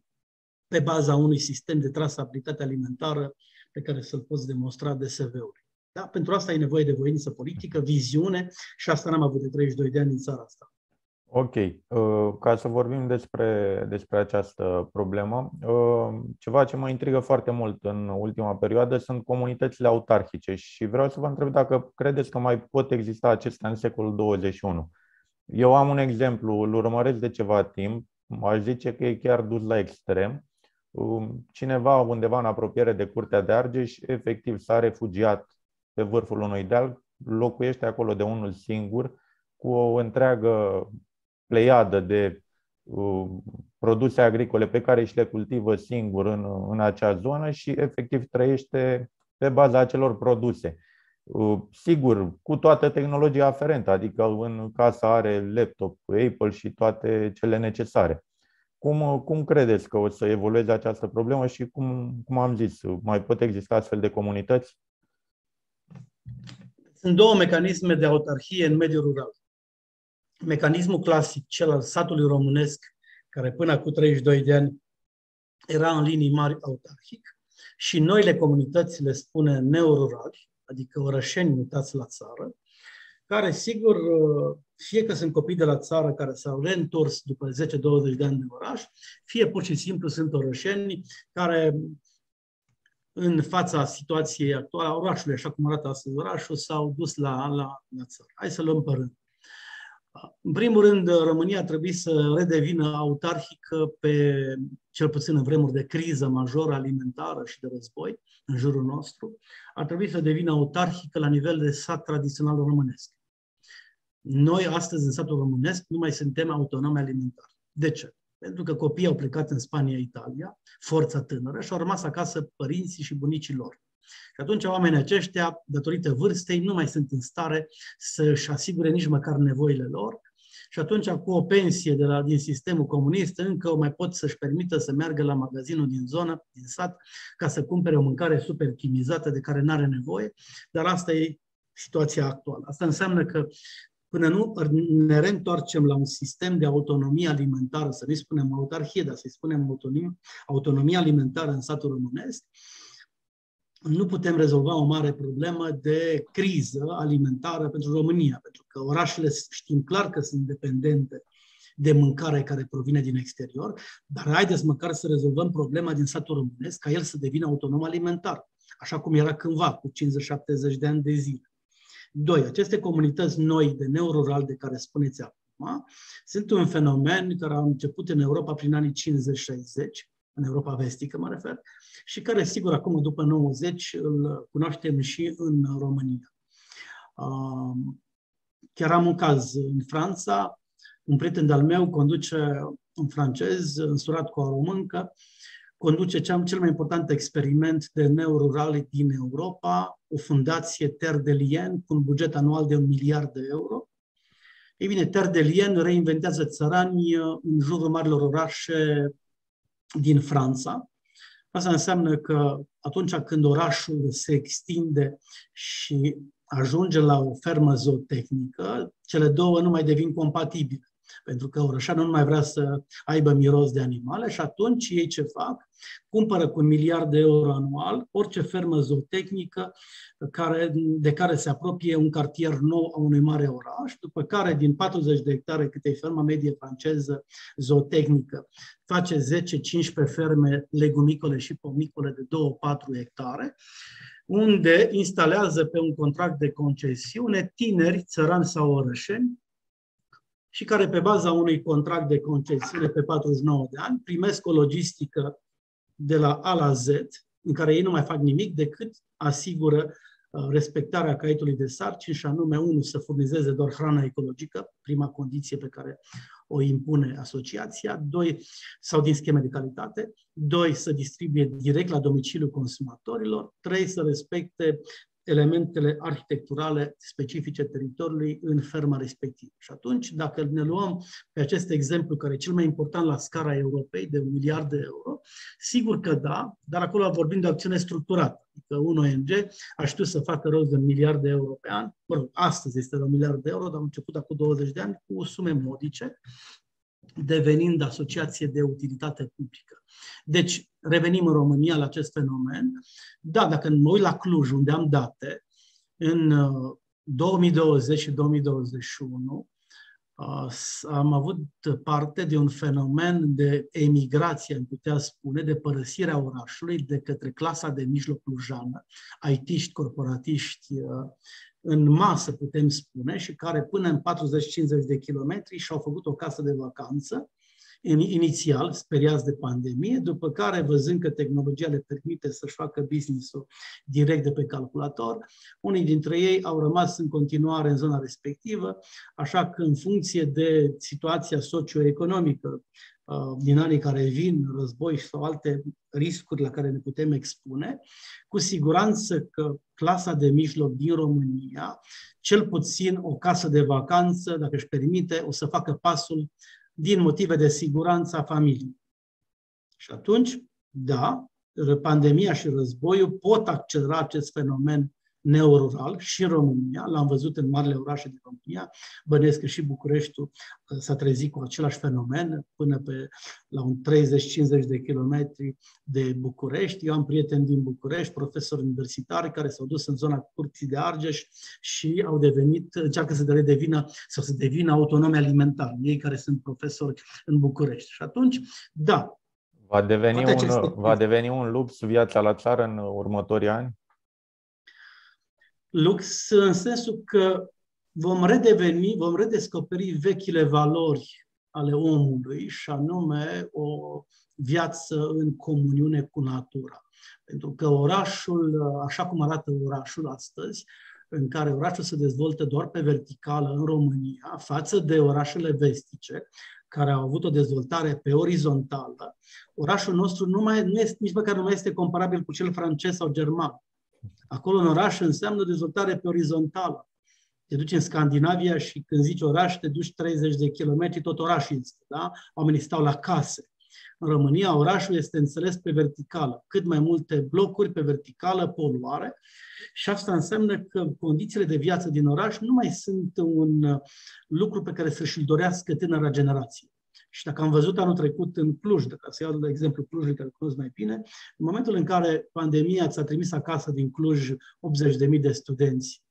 Speaker 2: pe baza unui sistem de trasabilitate alimentară pe care să-l poți demonstra de SV-uri. Da? Pentru asta e nevoie de voință politică, viziune și asta n-am avut de 32 de ani în țara asta.
Speaker 1: Ok. Uh, ca să vorbim despre, despre această problemă, uh, ceva ce mă intrigă foarte mult în ultima perioadă sunt comunitățile autarhice și vreau să vă întreb dacă credeți că mai pot exista acestea în secolul 21. Eu am un exemplu, îl urmăresc de ceva timp, aș zice că e chiar dus la extrem. Um, cineva undeva în apropiere de Curtea de Argeș, efectiv s-a refugiat pe vârful unui deal, locuiește acolo de unul singur, cu o întreagă pleiadă de uh, produse agricole pe care și le cultivă singur în, în acea zonă și efectiv trăiește pe baza acelor produse. Uh, sigur, cu toată tehnologia aferentă, adică în casă are laptop cu Apple și toate cele necesare. Cum, uh, cum credeți că o să evolueze această problemă și cum, cum am zis, mai pot exista astfel de comunități?
Speaker 2: Sunt două mecanisme de autarhie în mediul rural. Mecanismul clasic, cel al satului românesc, care până cu 32 de ani era în linii mari autarhic, și noile comunități le spune neorurali, adică orășeni mutați la țară, care, sigur, fie că sunt copii de la țară care s-au reîntors după 10-20 de ani de oraș, fie pur și simplu sunt orășeni care, în fața situației actuale a orașului, așa cum arată astăzi orașul, s-au dus la, la, la țară. Hai să luăm pe rând. În primul rând, România trebuie să redevină autarhică pe, cel puțin în vremuri de criză majoră alimentară și de război în jurul nostru, ar trebui să devină autarhică la nivel de sat tradițional românesc. Noi, astăzi, în satul românesc, nu mai suntem autonomi alimentar. De ce? Pentru că copiii au plecat în Spania, Italia, forța tânără, și au rămas acasă părinții și bunicii lor. Și atunci oamenii aceștia, datorită vârstei, nu mai sunt în stare să-și asigure nici măcar nevoile lor și atunci cu o pensie de la, din sistemul comunist încă mai pot să-și permită să meargă la magazinul din zonă, din sat, ca să cumpere o mâncare super chimizată de care nu are nevoie, dar asta e situația actuală. Asta înseamnă că până nu ne reîntoarcem la un sistem de autonomie alimentară, să nu-i spunem autarhie, dar să-i spunem autonomie, autonomie alimentară în satul românesc, nu putem rezolva o mare problemă de criză alimentară pentru România, pentru că orașele știm clar că sunt dependente de mâncare care provine din exterior, dar haideți măcar să rezolvăm problema din satul românesc, ca el să devină autonom alimentar, așa cum era cândva, cu 50-70 de ani de zile. Doi, aceste comunități noi de neurural de care spuneți acum, sunt un fenomen care a început în Europa prin anii 50-60, în Europa vestică mă refer, și care, sigur, acum după 90 îl cunoaștem și în România. Chiar am un caz în Franța, un prieten de-al meu conduce un francez însurat cu o româncă, conduce cel mai important experiment de neururale din Europa, o fundație Terre de Lien cu un buget anual de un miliard de euro. Ei bine, Terre de Lien reinventează țărani în jurul marilor orașe din Franța. Asta înseamnă că atunci când orașul se extinde și ajunge la o fermă zootehnică, cele două nu mai devin compatibile. Pentru că orășanul nu mai vrea să aibă miros de animale și atunci ei ce fac? Cumpără cu un miliard de euro anual orice fermă zootehnică care, de care se apropie un cartier nou a unui mare oraș, după care din 40 de hectare câte e ferma medie franceză zootehnică, face 10-15 ferme legumicole și pomicole de 2-4 hectare, unde instalează pe un contract de concesiune tineri, țărani sau orășeni, și care pe baza unui contract de concesiune pe 49 de ani primesc o logistică de la A la Z, în care ei nu mai fac nimic decât asigură uh, respectarea caietului de sarcini și anume, unul, să furnizeze doar hrana ecologică, prima condiție pe care o impune asociația, doi, sau din scheme de calitate, doi, să distribuie direct la domiciliul consumatorilor, trei, să respecte elementele arhitecturale specifice teritoriului în ferma respectivă. Și atunci, dacă ne luăm pe acest exemplu, care e cel mai important la scara Europei, de un miliard de euro, sigur că da, dar acolo vorbim de acțiune structurată. Adică un ONG a știut să facă rost de un miliard de euro pe an, mă rog, astăzi este de un miliard de euro, dar am început acum 20 de ani cu sume modice, devenind asociație de utilitate publică. Deci, revenim în România la acest fenomen. Da, dacă mă uit la Cluj, unde am date, în 2020 uh, și 2021 uh, am avut parte de un fenomen de emigrație, am putea spune, de părăsirea orașului de către clasa de mijloc clujană, IT-ști, corporatiști, uh, în masă, putem spune, și care până în 40-50 de kilometri și-au făcut o casă de vacanță, inițial speriați de pandemie, după care, văzând că tehnologia le permite să-și facă business-ul direct de pe calculator, unii dintre ei au rămas în continuare în zona respectivă, așa că în funcție de situația socioeconomică Uh, din anii care vin, război sau alte riscuri la care ne putem expune, cu siguranță că clasa de mijloc din România, cel puțin o casă de vacanță, dacă își permite, o să facă pasul din motive de siguranță a familiei. Și atunci, da, pandemia și războiul pot accelera acest fenomen neorural și în România, l-am văzut în marile orașe din România, bănesc că și Bucureștiul uh, s-a trezit cu același fenomen până pe la un 30-50 de kilometri de București. Eu am prieteni din București, profesori universitari care s-au dus în zona Curții de Argeș și au devenit, încearcă să devină sau să devină autonomi alimentari, ei care sunt profesori în București. Și atunci, da,
Speaker 1: Va deveni, un, va deveni un lux viața la țară în următorii ani?
Speaker 2: Lux în sensul că vom redeveni, vom redescoperi vechile valori ale omului și anume o viață în comuniune cu natura. Pentru că orașul, așa cum arată orașul astăzi, în care orașul se dezvoltă doar pe verticală în România, față de orașele vestice, care au avut o dezvoltare pe orizontală, orașul nostru nu, mai, nu este, nici măcar nu mai este comparabil cu cel francez sau german. Acolo în oraș înseamnă dezvoltare pe orizontală. Te duci în Scandinavia și când zici oraș, te duci 30 de kilometri, tot orașul este. Da? Oamenii stau la case. În România, orașul este înțeles pe verticală. Cât mai multe blocuri pe verticală, poluare. Și asta înseamnă că condițiile de viață din oraș nu mai sunt un lucru pe care să-și dorească tânăra generație. Și dacă am văzut anul trecut în Cluj, dacă să iau de exemplu Clujul care cunosc mai bine, în momentul în care pandemia ți-a trimis acasă din Cluj 80.000 de studenți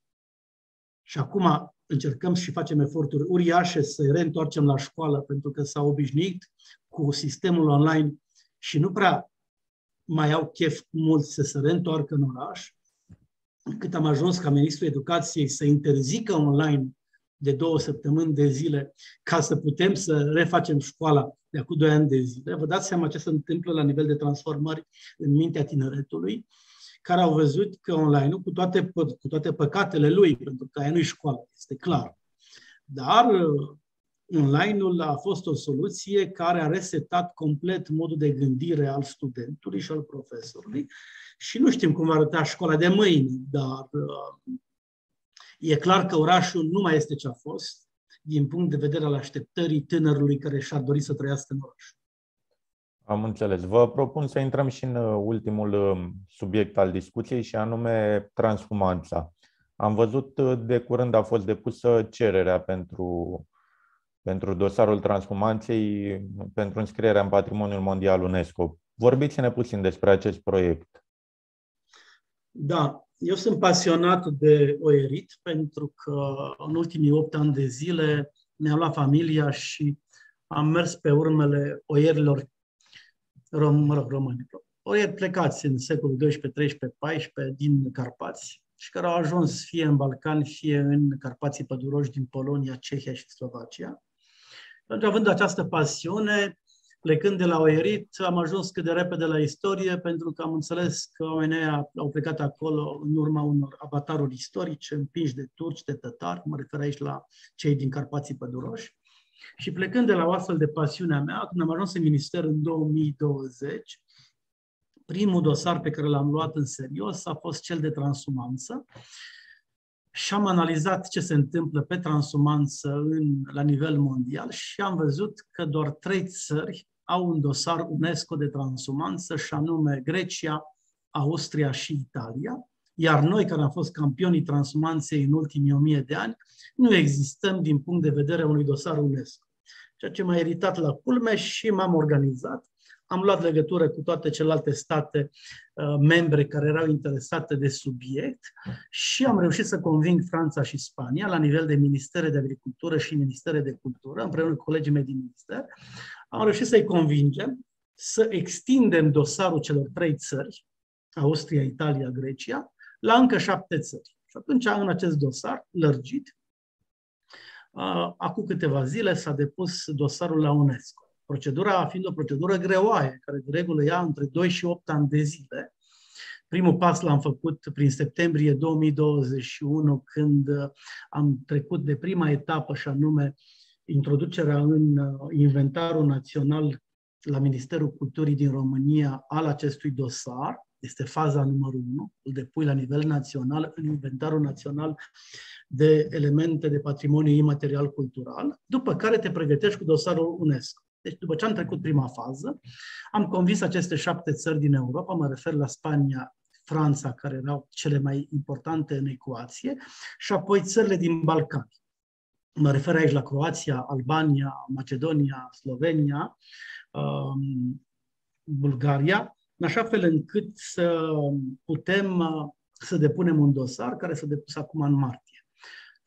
Speaker 2: și acum încercăm și facem eforturi uriașe să-i reîntoarcem la școală pentru că s-au obișnuit cu sistemul online și nu prea mai au chef mulți să se reîntoarcă în oraș, cât am ajuns ca ministrul educației să interzică online de două săptămâni de zile ca să putem să refacem școala de acum doi ani de zile. Vă dați seama ce se întâmplă la nivel de transformări în mintea tineretului, care au văzut că online cu toate, cu toate păcatele lui, pentru că aia nu-i școală, este clar. Dar uh, online-ul a fost o soluție care a resetat complet modul de gândire al studentului și al profesorului și nu știm cum va arăta școala de mâine, dar uh, E clar că orașul nu mai este ce a fost din punct de vedere al așteptării tânărului care și-ar dori să trăiască în oraș.
Speaker 1: Am înțeles. Vă propun să intrăm și în uh, ultimul uh, subiect al discuției și anume transhumanța. Am văzut uh, de curând a fost depusă cererea pentru, pentru dosarul transhumanței pentru înscrierea în Patrimoniul Mondial UNESCO. Vorbiți-ne puțin despre acest proiect.
Speaker 2: Da, eu sunt pasionat de oierit pentru că în ultimii opt ani de zile mi-am luat familia și am mers pe urmele oierilor rom, mă rog, români. Oieri plecați în secolul 12, 13, 14 din Carpați și care au ajuns fie în Balcani, fie în Carpații Păduroși din Polonia, Cehia și Slovacia. Pentru având această pasiune, Plecând de la Oierit, am ajuns cât de repede la istorie, pentru că am înțeles că oamenii au plecat acolo în urma unor avataruri istorice, împinși de turci, de tătari, mă refer aici la cei din Carpații Păduroși. Și plecând de la o astfel de pasiunea mea, când am ajuns în minister în 2020, primul dosar pe care l-am luat în serios a fost cel de transumanță și am analizat ce se întâmplă pe transumanță în, la nivel mondial și am văzut că doar trei țări au un dosar UNESCO de transumanță și anume Grecia, Austria și Italia, iar noi, care am fost campionii transumanței în ultimii o mie de ani, nu existăm din punct de vedere unui dosar UNESCO. Ceea ce m-a iritat la culme și m-am organizat. Am luat legătură cu toate celelalte state uh, membre care erau interesate de subiect și am reușit să conving Franța și Spania la nivel de Ministere de Agricultură și Ministere de Cultură, împreună cu colegii mei din minister, am reușit să-i convingem să extindem dosarul celor trei țări, Austria, Italia, Grecia, la încă șapte țări. Și atunci, în acest dosar lărgit, acum câteva zile s-a depus dosarul la UNESCO. Procedura fiind o procedură greoaie, care de regulă ia între 2 și 8 ani de zile. Primul pas l-am făcut prin septembrie 2021, când am trecut de prima etapă, și anume introducerea în uh, inventarul național la Ministerul Culturii din România al acestui dosar, este faza numărul 1, îl depui la nivel național în inventarul național de elemente de patrimoniu imaterial cultural, după care te pregătești cu dosarul UNESCO. Deci după ce am trecut prima fază, am convins aceste șapte țări din Europa, mă refer la Spania, Franța, care erau cele mai importante în ecuație, și apoi țările din Balcani. Mă refer aici la Croația, Albania, Macedonia, Slovenia, um, Bulgaria, în așa fel încât să putem uh, să depunem un dosar care să depus acum în martie.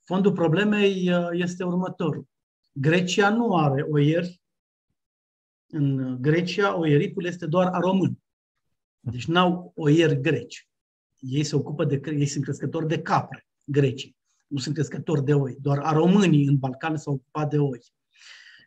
Speaker 2: Fondul problemei uh, este următorul. Grecia nu are oieri. În Grecia, oieritul este doar a român. Deci n-au oieri greci. Ei se ocupă de, ei sunt crescători de capre, grecii. Nu sunt crescători de oi. Doar a românii în Balcan s-au ocupat de oi.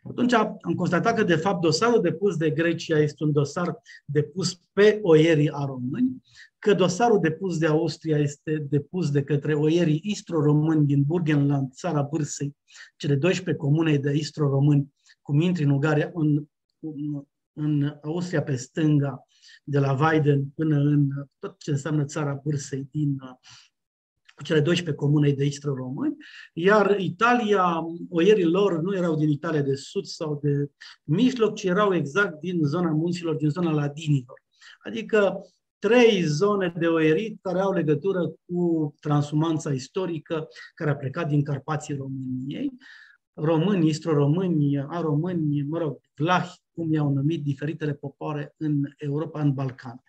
Speaker 2: Atunci am constatat că, de fapt, dosarul depus de Grecia este un dosar depus pe oierii a români, că dosarul depus de Austria este depus de către oierii istro-români din Burgenland, țara Bârsei, cele 12 comune de istro-români, cum intri în Ungaria, în, în Austria pe stânga, de la Weiden până în tot ce înseamnă țara Bârsei din cu cele 12 comune de istro-români, iar Italia, oierii lor nu erau din Italia de sud sau de mijloc, ci erau exact din zona munților, din zona Ladinilor. Adică trei zone de oierit care au legătură cu transumanța istorică care a plecat din Carpații României. Români, istro-români, a români, mă rog, vlahi, cum i-au numit diferitele popoare în Europa, în Balcan.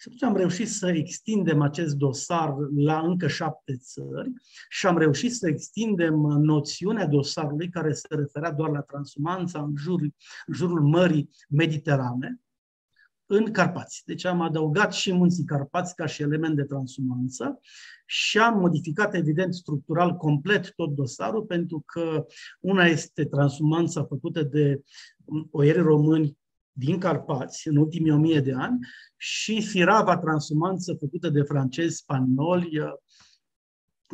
Speaker 2: Și atunci am reușit să extindem acest dosar la încă șapte țări și am reușit să extindem noțiunea dosarului care se referea doar la transumanța în, jur, în jurul Mării Mediterane, în Carpați. Deci am adăugat și munții Carpați ca și element de transumanță și am modificat, evident, structural complet tot dosarul, pentru că una este transumanța făcută de oieri români din Carpați în ultimii o mie de ani și firava transumanță făcută de francezi, spanioli, uh,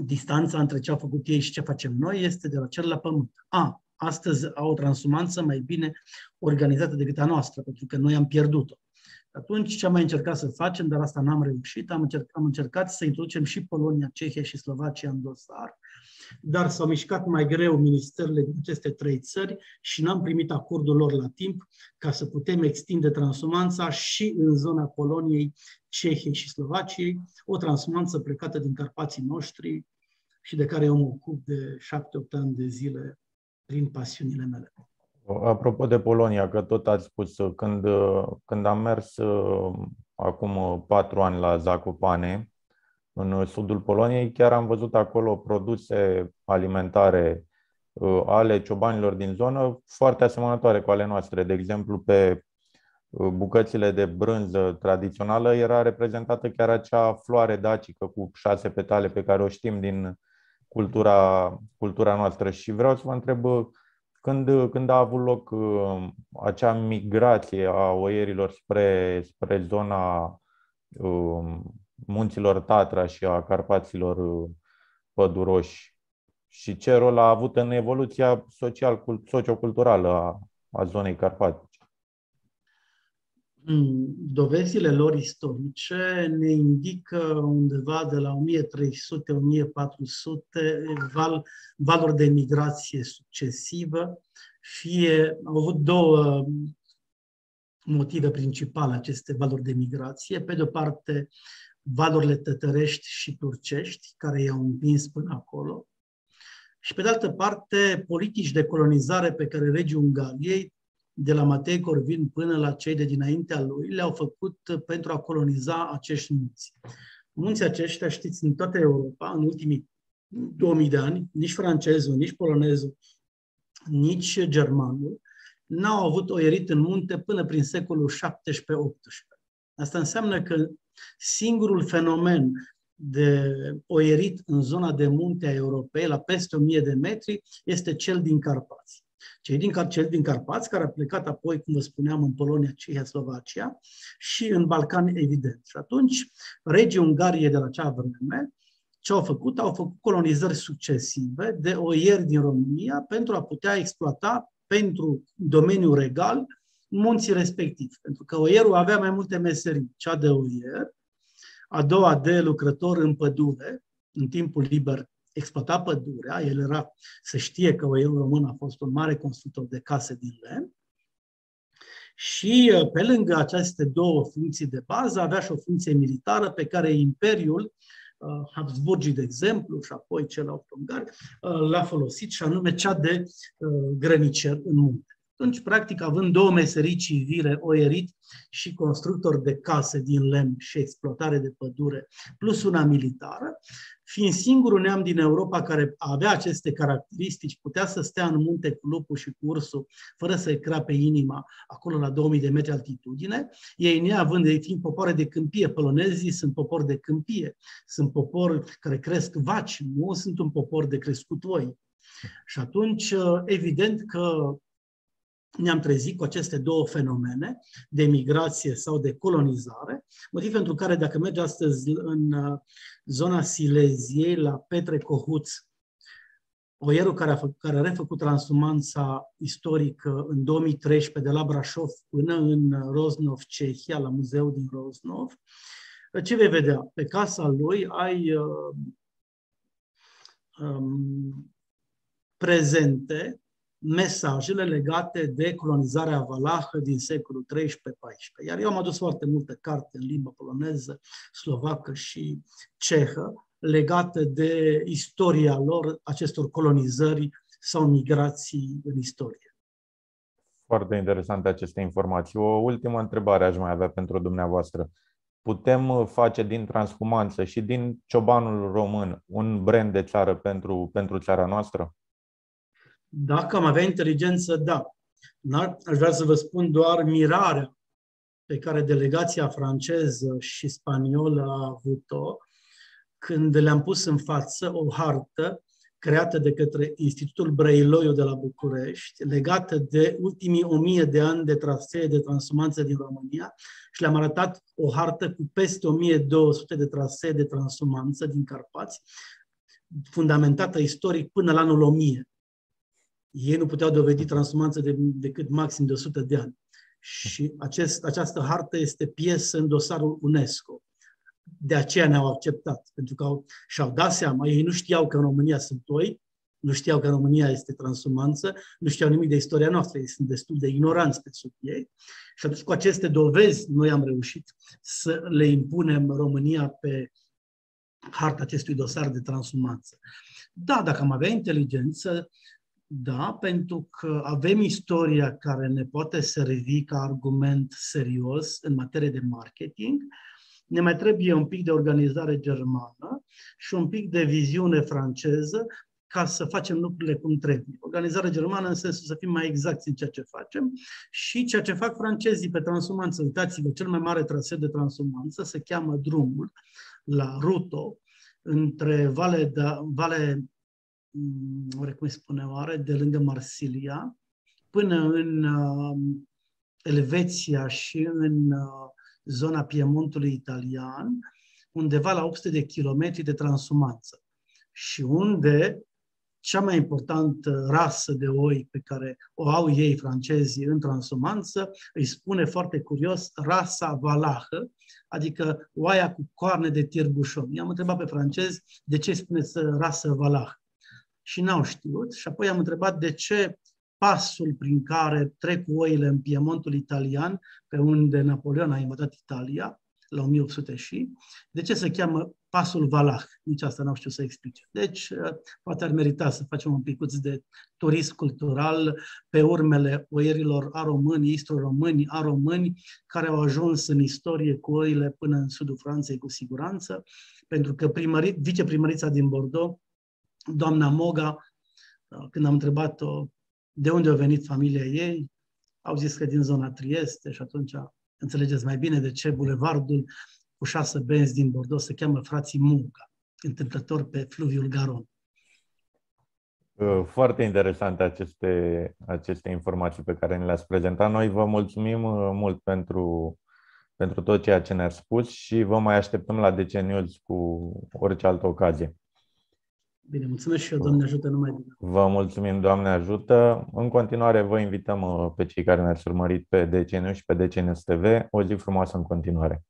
Speaker 2: distanța între ce au făcut ei și ce facem noi este de la cer la pământ. A, astăzi au o transumanță mai bine organizată decât a noastră, pentru că noi am pierdut-o. Atunci ce am mai încercat să facem, dar asta n-am reușit, am încercat, am încercat să introducem și Polonia, Cehia și Slovacia în dosar, dar s-au mișcat mai greu ministerele din aceste trei țări și n-am primit acordul lor la timp ca să putem extinde transumanța și în zona Poloniei, Cehiei și Slovaciei, o transumanță plecată din Carpații noștri și de care eu mă ocup de șapte-opt ani de zile prin pasiunile mele.
Speaker 1: Apropo de Polonia, că tot ați spus, când, când am mers acum patru ani la Zakopane, în sudul Poloniei, chiar am văzut acolo produse alimentare ale ciobanilor din zonă foarte asemănătoare cu ale noastre. De exemplu, pe bucățile de brânză tradițională era reprezentată chiar acea floare dacică cu șase petale pe care o știm din cultura, cultura noastră. Și vreau să vă întreb când, când a avut loc uh, acea migrație a oierilor spre, spre zona uh, munților Tatra și a Carpaților uh, păduroși și ce rol a avut în evoluția social, socioculturală a, a zonei Carpatice?
Speaker 2: dovezile lor istorice ne indică undeva de la 1300-1400 val, valuri de migrație succesivă. Fie au avut două motive principale aceste valuri de migrație. Pe de o parte, valurile tătărești și turcești, care i-au împins până acolo. Și pe de altă parte, politici de colonizare pe care regii Ungariei de la Matei Corvin până la cei de dinaintea lui, le-au făcut pentru a coloniza acești munți. Munții aceștia, știți, în toată Europa, în ultimii 2000 de ani, nici francezul, nici polonezul, nici germanul, n-au avut o erit în munte până prin secolul 17-18. Asta înseamnă că singurul fenomen de oierit în zona de munte a Europei, la peste 1000 de metri, este cel din Carpați cei din, cel din Carpați, care a plecat apoi, cum vă spuneam, în Polonia, Cehia, Slovacia și în Balcani, evident. Și atunci, regii Ungariei de la acea vreme, ce au făcut? Au făcut colonizări succesive de oieri din România pentru a putea exploata pentru domeniul regal munții respectiv. Pentru că oierul avea mai multe meserii. Cea de oier, a doua de lucrător în pădure, în timpul liber exploata pădurea, el era, să știe că oierul român a fost un mare constructor de case din lemn, și uh, pe lângă aceste două funcții de bază avea și o funcție militară pe care Imperiul uh, Habsburgii, de exemplu, și apoi cel austro-ungari, uh, l-a folosit și anume cea de grănicer în munte. Atunci, practic, având două meserii civile, oierit și constructor de case din lemn și exploatare de pădure, plus una militară, fiind singurul neam din Europa care avea aceste caracteristici, putea să stea în munte cu lupul și cu ursul, fără să-i crape inima, acolo la 2000 de metri altitudine, ei neavând, ei fiind popoare de câmpie, polonezii sunt popor de câmpie, sunt popor care cresc vaci, nu sunt un popor de crescut oi. Și atunci, evident că ne-am trezit cu aceste două fenomene de migrație sau de colonizare, motiv pentru care dacă mergi astăzi în uh, zona Sileziei, la Petre Cohuț, oierul care a, fă, care a refăcut transumanța istorică în 2013 de la Brașov până în Roznov, Cehia, la muzeul din Roznov, ce vei vedea? Pe casa lui ai uh, um, prezente mesajele legate de colonizarea valahă din secolul 13-14. Iar eu am adus foarte multe carte în limba poloneză, slovacă și cehă legate de istoria lor, acestor colonizări sau migrații în istorie.
Speaker 1: Foarte interesante aceste informații. O ultimă întrebare aș mai avea pentru dumneavoastră. Putem face din transhumanță și din ciobanul român un brand de țară pentru, pentru țara noastră?
Speaker 2: Dacă am avea inteligență, da. Aș vrea să vă spun doar mirarea pe care delegația franceză și spaniolă a avut-o când le-am pus în față o hartă creată de către Institutul Brailoiu de la București, legată de ultimii o mie de ani de trasee de transumanță din România și le-am arătat o hartă cu peste 1200 de trasee de transumanță din Carpați, fundamentată istoric până la anul 1000 ei nu puteau dovedi transumanță de, decât maxim de 100 de ani. Și acest, această hartă este piesă în dosarul UNESCO. De aceea ne-au acceptat, pentru că au, și-au dat seama, ei nu știau că în România sunt oi, nu știau că în România este transumanță, nu știau nimic de istoria noastră, ei sunt destul de ignoranți pe subiect. Și atunci cu aceste dovezi noi am reușit să le impunem România pe harta acestui dosar de transumanță. Da, dacă am avea inteligență, da, pentru că avem istoria care ne poate servi ca argument serios în materie de marketing. Ne mai trebuie un pic de organizare germană și un pic de viziune franceză ca să facem lucrurile cum trebuie. Organizarea germană în sensul să fim mai exacti în ceea ce facem și ceea ce fac francezii pe transumanță. Uitați-vă, cel mai mare traseu de transumanță se cheamă drumul la Ruto, între Vale, de, Vale Mm, oare cum spune oare, de lângă Marsilia, până în uh, Elveția și în uh, zona Piemontului italian, undeva la 800 de kilometri de transumanță. Și unde cea mai importantă rasă de oi pe care o au ei francezii în transumanță, îi spune foarte curios rasa valahă, adică oaia cu coarne de tirbușon. I-am întrebat pe francezi de ce spuneți rasă valahă și n-au știut. Și apoi am întrebat de ce pasul prin care trec oile în Piemontul italian, pe unde Napoleon a invadat Italia, la 1800 și, de ce se cheamă pasul Valah? Nici asta n-au știut să explice. Deci, uh, poate ar merita să facem un picuț de turism cultural pe urmele oierilor a români, istro-români, a români, care au ajuns în istorie cu oile până în sudul Franței cu siguranță, pentru că primări, viceprimărița din Bordeaux doamna Moga, uh, când am întrebat-o de unde a venit familia ei, au zis că din zona Trieste și atunci înțelegeți mai bine de ce bulevardul cu șase benzi din Bordeaux se cheamă Frații Moga, întâmplător pe fluviul Garon.
Speaker 1: Uh, foarte interesante aceste, aceste informații pe care ne le-ați prezentat. Noi vă mulțumim uh, mult pentru, pentru tot ceea ce ne-ați spus și vă mai așteptăm la DC News cu orice altă ocazie.
Speaker 2: Bine, mulțumesc și eu, Doamne ajută, numai bine.
Speaker 1: Vă mulțumim, Doamne ajută. În continuare, vă invităm uh, pe cei care ne-ați urmărit pe DCNU și pe DCNS TV. O zi frumoasă în continuare.